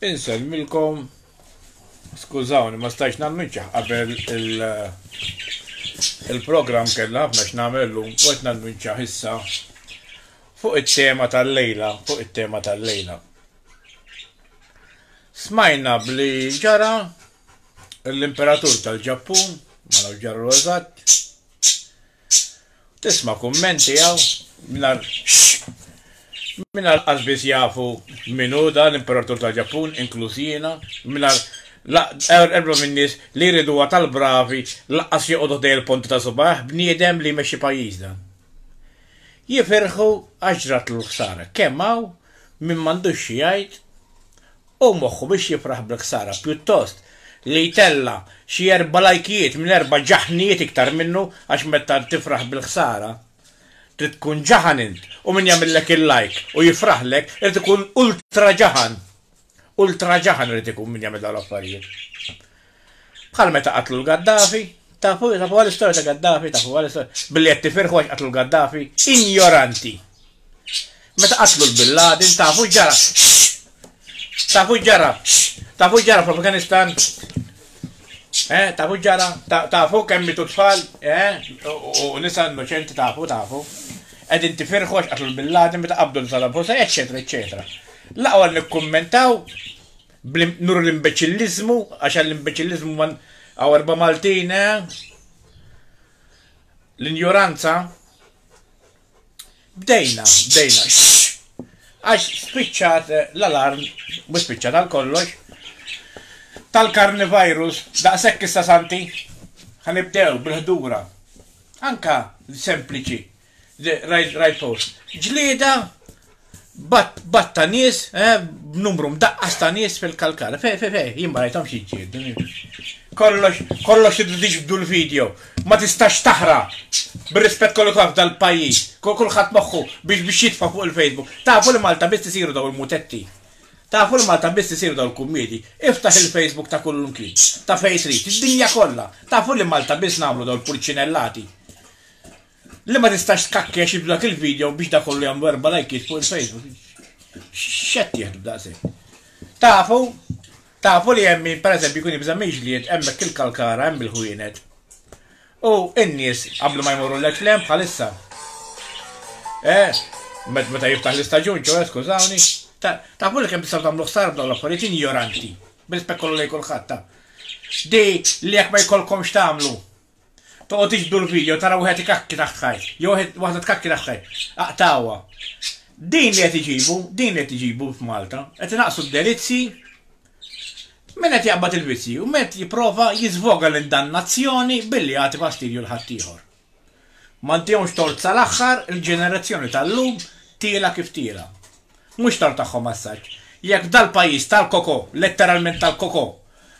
Insellmilkom, skużawni, ma stajx nannunċaħ qabel il-program kella ħafna x'namellu, qed nannunċaħ issa fuq it-tema tal-lejla, fuq it-tema tal-lejla. Smajna bli ġara l-imperatur tal-Ġappun, ma nafx ġara l-eżatt, Tisma kumment tiegħu mingħajr mingħajr qalbiet jafu min hu da l-Imperatur tal-Ġappun inkluż jiena mingħajr erba' min-nies li jriduha tal-bravi lanqas joqogħdu ħdejja l-ponti ta' subaħ bniedem li jmexxi pajjiż dan. Jifirħu għax ġratlu l-ħsara kemm hawn min m'għandux xi jgħid Hu moħħu biex jifraħ bil-ħsara pjuttost li jtella' xi erba' lajkijiet minn erba' ġaħnijiet iktar minnu għax meta tifraħ bil-ħsara trid tkun ġaħan int u min jagħmillek il-lajk u jifraħlek irid ikun ultra ġaħan. Ultra ġaħan irid ikun min jagħmel dawn l-affarijiet. Bħal meta qatlu l-Gaddafi, tafu tafu għal-istorja ta' Gaddafi, tafu għal-istorja. Billi qed tifirħu għax qatlu l-Gaddafi, injoranti. Meta qatlu l-Bin Laden, tafu ġara. Tafu ġara. Tafu ġara fl-Afganistan. Eh, tafu ġara, tafu kemm mitu tfal, eh, u nisa innoċenti tafu, tafu. Qegħdin tifirħu għax qatlu l-Bin Laden meta qabdu l-Saddam Hussein, eċetera, eċetera. Laqgħu nikkummentaw Bl-nuru l-imbeċilliżmu, għax għall-imbeċilliżmu man għaw erba Maltin, eh? l-injoranza. Bdejna, bdejna. Għax spiċċat eh, l-alarm, mu spiċċat għal kollox, tal-karnivirus, daqshekk issa santi, ħanibdew bil-ħdura. Anka sempliċi, Right post. Ġlieda bat ta' nies, eh, b'numru mdaqqas ta' nies fil-kalkar. Fej, fej, fej, jimma rajtom xieġġied. Kollox, kollox id-dix bdu l-video. Ma tistax taħra. Bir-rispett kollu kaf dal-pajis. Kulħadd moħħu biex biex jitfa fuq il-Facebook. Tafu li Malta biss isiru daw il-mutetti. Tafu li Malta biss isiru daw il-kummedi. Iftaħ il-Facebook ta' kullum kien. Ta' fejtrit. Id-dinja kollha. Tafu li Malta biss nagħmlu daw il-purċinellati. Li ma tistax tkakkex jibdu dak il-video biex da kollu jagħmlu erba' lajkiet fuq il-Facebook. X'qed jieħdu daqshekk. Tafu, tafu li hemm min pereżempju jkun jibża' miġlied hemmhekk il-kalkara hemm il-ħwienet. U n-nies qablu ma jmorru l-eċlem bħalissa. Eh, meta jiftaħ l-istaġun ġo, eh, skużawni. Tafu li kemm tistgħu tagħmlu ħsar b'dawn l-affarijiet injoranti. Bil-spekolu li kulħadd ta' Di li jekk ma jkollkomx tagħmlu, Toqgħod iġbdu l-video tara wieħed ikakki taħt ħajt, jew waħda tkakki taħt ħajt. Aqtawha. Din li qed iġibu, din li qed iġibu f'Malta, qed inaqsu d-delizzi Min qed jaqbad il-vizzi u met jipprova jiżvoga l-indannazzjoni billi jagħti fastidju l-ħaddieħor. Ma ntihomx tort sal-aħħar il-ġenerazzjoni tal-lum tiela kif tiela. Mhux tort tagħhom assaġġ. Jekk dal-pajjiż tal-koko, letteralment tal-koko,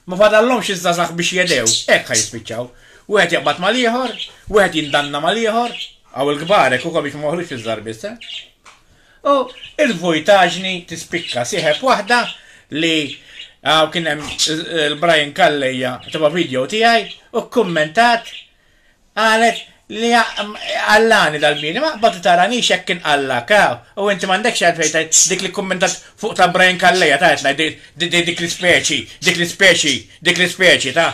ma fadallhomx iż-żgħażagħ biex jedhew, hekk ħa jispiċċaw. Wieħed jaqbad mal-ieħor, wieħed jindanna mal-ieħor, hawn il-kbar hekk ukoll biex ma moħlux iż-żgħar biss, eh? U il-vojtaġni tispikka sieħeb waħda li għaw kien hemm il-Brian Kalleja taba video tiegħi u kkummentat Qalet li jaqallani dal-bniedem, aqbad u taranix hekk inqallak, hawn, u inti m'għandekx għalfejn tgħid dik li kkummentat fuq ta' Brian Calleja, ta' qed ngħid dik l-ispeċi, dik l-ispeċi, dik l-ispeċi ta'.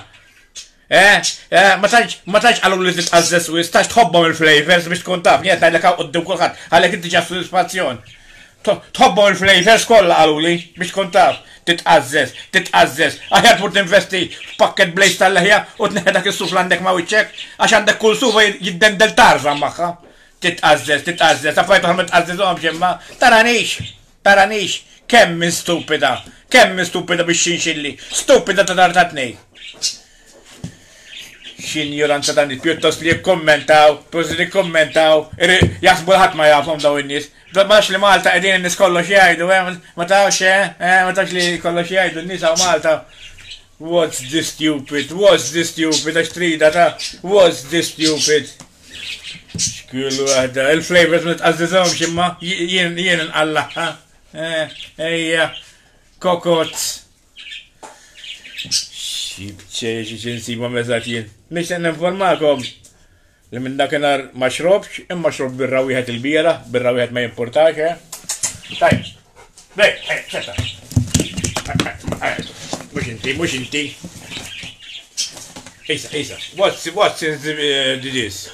Eh, eh, ma tantx, ma tantx qaluli li titqażżeż wisq, tantx tħobbhom il-flavours biex tkun taf, jien qed ngħidlek hawn quddiem kulħadd, għalhekk inti ġa s-sodisfazzjon. Tħobbhom il-flejjes kollha qaluli, biex tkun taf. Titqażżeż, titqażżeż. Aħjar tmur tinvesti f'pakkett blades tal-leħja u tneħħi dak is-suf li għandek ma' wiċċek, għax għandek kull suf jiddendel Tarzan magħha. Titqażżeż, titqażżeż, affarijiet oħra ma jitqażżiżuhomx imma. Taranix! Taranix! Kemm hi stupida! Kemm hi stupida bix-xinxilli! Stupida ta' dar ta' tnejn! X'injoranza ta' nies, pjuttost li jikkummentaw, pjuttost li jikkummentaw, jaħsbu li ħadd ma jafhom dawn in-nies. Ma tafx li Malta qegħdin in-nies kollox jgħidu, eh? Ma tafx, eh? Eh, ma tafx li kollox jgħidu n-nies hawn Malta. What's this stupid? What's this stupid? Għax trida ta' what's this stupid? Xkilu għahda, il-flavors ma tqazzizom ximma, jien jien nqalla, eh, ejja, kokots, Xibċej xi xinsiba meżat jien. Nixtieq ninformakom li minn dakinhar ma xrobx, imma xrob birra wieħed il-biera, birra wieħed ma jimpurtax, eh? Tajb. Bej, eh, ċetta. Mux inti, mux inti. Isa, isa, what's, what's in the, uh, this?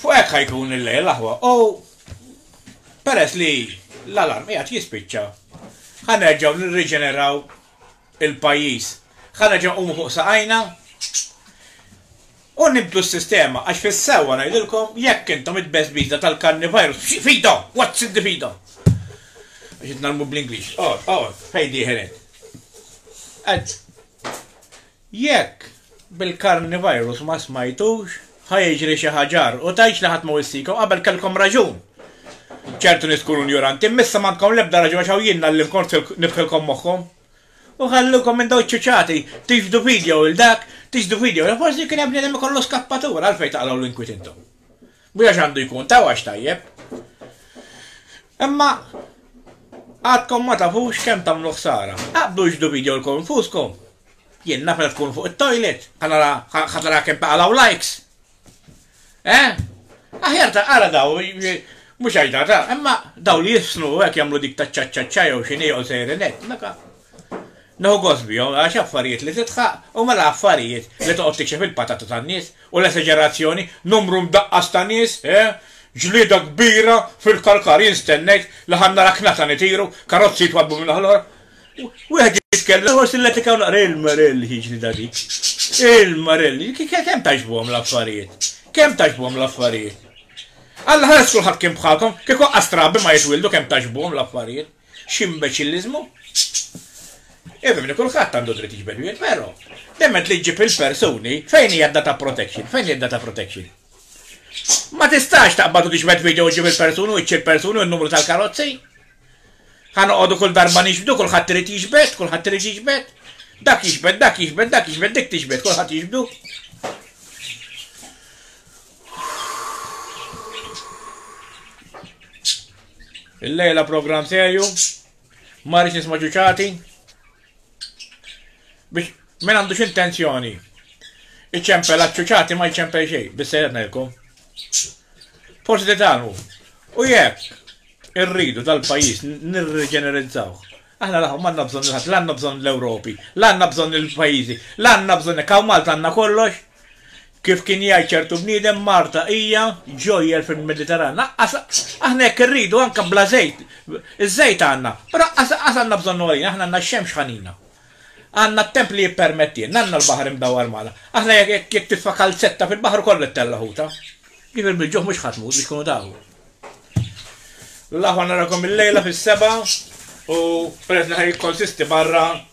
Fuq hekk ħajkun il-lejl aħwa, oh, Peress li l-alarm qiegħed jispiċċa, ħa nerġgħu nirriġeneraw il-pajjiż. Ħa nerġgħu nqumu fuq saqajna u nibdu s-sistema għax fis-sewwa ngħidilkom jekk intom it-beżbiża tal-kanni virus fida, what's in the fida? Biex jitnalmu bl-Ingliż. Oh, oh, fejdi ħeret. Jekk bil-carnivirus ma smajtux, ħa jiġri xi ħaġar u tgħidx li ħadd ma wissikom, qabel kellkom raġun! Ċertu nies tkunu njoranti, imma issa m'għandkom l-ebda raġun għax hawn jiena li nkun qed nifħilkom moħħkom. U ħallukom minn dawn iċ-ċuċati, tixhdu f'idjo lil dak, tixhdu f'idjo, forsi kien hemm bniedem ikollu skappatura, għalfejn taqlgħu l-inkwiet intom? Mhux għax għandu jkun ta' għax tajjeb. Imma għadkom ma tafux kemm tagħmlu ħsara. Aqbdu ġdu video lkoll nfuskom. Jien naf meta tkun fuq it-toilet, ħanara ħatara kemm taqalaw likes. Eh? Aħjar ta' ara daw, mhux għax ta' imma daw li jifsnu hekk jagħmlu dik ta' ċaċċaċċa jew xi nieqol sejrenet, naka Nieħu gost bihom għax affarijiet li tidħaq u mela affarijiet li toqgħod tikxef il-patata tan-nies u l-esaġerazzjoni, numru mdaqqas ta' nies, eh, ġlieda kbira fil-kalkar, jien stennejt li ħa nara knatan itiru, karozzi jitwaddbu minn naħa l-oħra. Wieħed jitkellem, ieħor silletika u naqra il-marelli xi ġlieda dik. Il-marelli, kemm taġbuhom l-affarijiet? Kemm taġbuhom l-affarijiet? Alla ħares kulħadd kien bħalkom, kieku qastrabi ma jitwildu kemm taġbuhom l-affarijiet. X'imbeċilliżmu! Ifhimni, kulħadd għandu dritt jiġbed wied, però dement li ġġib il-persuni fejn hija data protection, fejn hija data protection. Ma tistax taqbad u tiġbed wied ġib il-persuni u iċċil persuni u n-numru tal-karozzi. Ħanoqogħdu kull darba nixbdu, kulħadd irid jiġbed, kulħadd irid jiġbed. Dak jiġbed, dak jiġbed, dak jiġbed, dik tiġbed, kulħadd jiġbdu. Il-lejla program serju, marri nisma ġuċati, biex minn għandu x'intenzjoni. Iċempel għacċuċati ma jċempel xej, bissejrna jilkom. Forsi detalmu. U jekk irridu dal-pajis nirriġenerizzaw. Aħna laħu manna bżon l-ħat, l-għanna bżon l-Europi, l-għanna bżon il-pajizi, l-għanna bżon kaw Malta għanna kollox. Kif kien jgħid ċertu bniedem Marta hija ġojjel fil-Mediterran. Aqqas aħna jekk irridu anke bla żejt, iż-żejt għandna, però aqqas aqqas għandna bżonn għolin, aħna għandna x-xemx ħanina. Għandna t-temp li jippermettilna, għandna l-baħar imdawwar magħna. Aħna jekk jekk jekk titfa' kalzetta fil-baħar ukoll ittella' ħuta. Jiġifieri bil-ġuħ mhux ħadd tmut biex tkunu tafu. L-aħwa narakom il-lejla fis-seba' u peress li ħaj jikkonsisti barra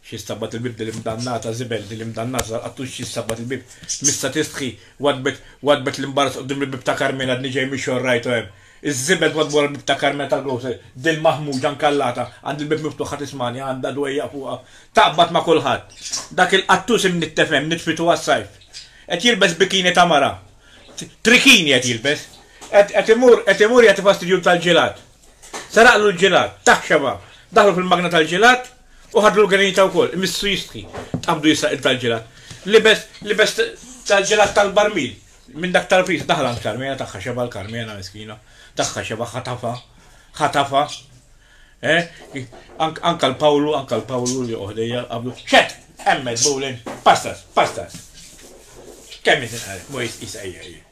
X'jissabbat il-bieb dil-imdannata żibel, dil-imdannata tal-qattux x'jissabbat il-bieb. Missa tistħi, waddbet, waddbet l-imbarz quddiem il-bieb ta' Carmela għadni ġej mix-xogħol rajtu hemm. Iż-żibel twaddbu għall-bieb ta' Carmela tal-grocer, dil-maħmuġa nkallata għand il-bieb miftuħ ħa tismagħni, għandha dwejjaq fuqha. Taqbad ma' kulħadd. Dak il-qattus imnittef hemm, nitfitu għas-sajf. Qed jilbes bikini ta' mara. Trikini qed jilbes. Qed, qed imur, qed imur jagħti fastidju l-tal-ġilat. Saraqlu l-ġilat. Taħ xebgħa. Daħlu fil-magna tal-ġilat. U ħadlu l-granita wkoll, imissu jistħi, tqabdu jisraq it-talġilat. Libes, libes talġilat tal-barmil, minn dak tal-priest, daħal għand Karmena, tagħha xebgħa l-Karmena miskina, tagħha xebgħa ħatafha, ħatafha. Eh? Anka l-Pawlu, anka l-Pawlu li oħdejja qablu, xed, emmed, bowlin, pastas, pastas. Kemm jintinqal, mojt jisqajja.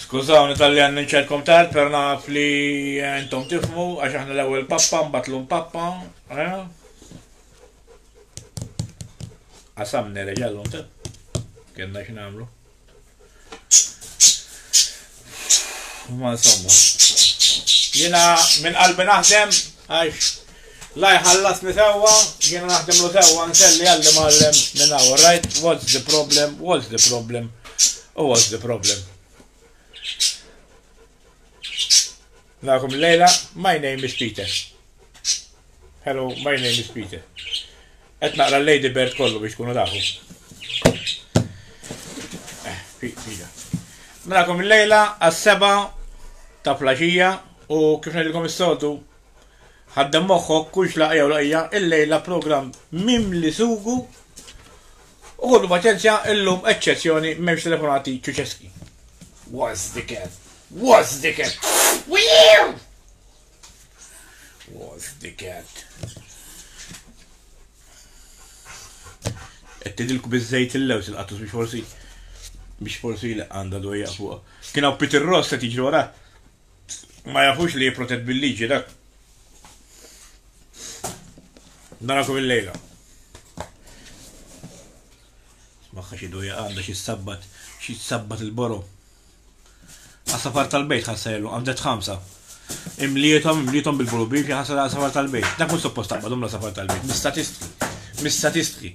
Skużawni tal-li għan ninċelkom tal, per naf li jentom tifmu, għax għan l-ewel pappa, mbatlum pappa, eh? Għasam nereġallu nta, kena xinamlu. Ma somma. Jena minn qalbi naħdem, għax Alla jħallasni sewwa, jiena naħdimlu sewwa, nselli għalli mallem minn hawn, right? What's the problem? What's the problem? U what's the problem? Nakum lejla, my name is Peter. Hello, my name is Peter. Et naqra Lady Bird kollu biex kunu dafu. Eh, Peter. Nakum lejla, għas-seba ta' flaxija u kif ngħidilkom is-soltu Ħaddem moħħok kull xlaqqa jew laqija, illejla programm mimli sugu u kollu paċenzja illum eċċezzjoni m'hemmx telefonati ċuċeski. Was the cat? Was the cat? Was the cat? Qed tidilku biżejt il-lews il-qattus biex forsi biex forsi għandha dwejja fuq. Kien hawn Peter Ross qed jiġri wara. ma jafux li hi protett bil-liġi dak. Narakom il-lejla. Maħħa xi duja għandha xi sabbat, xi sabbat il-boro. Għasafar tal-bejt ħassajlu, għandet ħamsa. Imlietom, imlietom bil-bulubib jħasal għasafar tal-bejt. Dak mhux suppost taqbadhom l-għasafar tal-bejt, mis-statistki. Mis-statistki.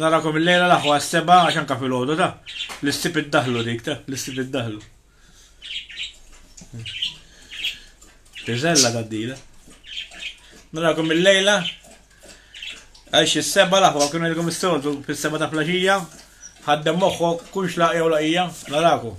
Narakom il-lejla l-aħwa s-seba għax anka fil-ħodu ta' l-istib id-daħlu dik ta' l-istib id-daħlu. Piżella ta' dila. Narakom il-lejla għax is-seba l-aħwa kienu jilkom s-soltu fil-seba ta' flaxija ħaddem moħħok kunx laqja u laqija narakom.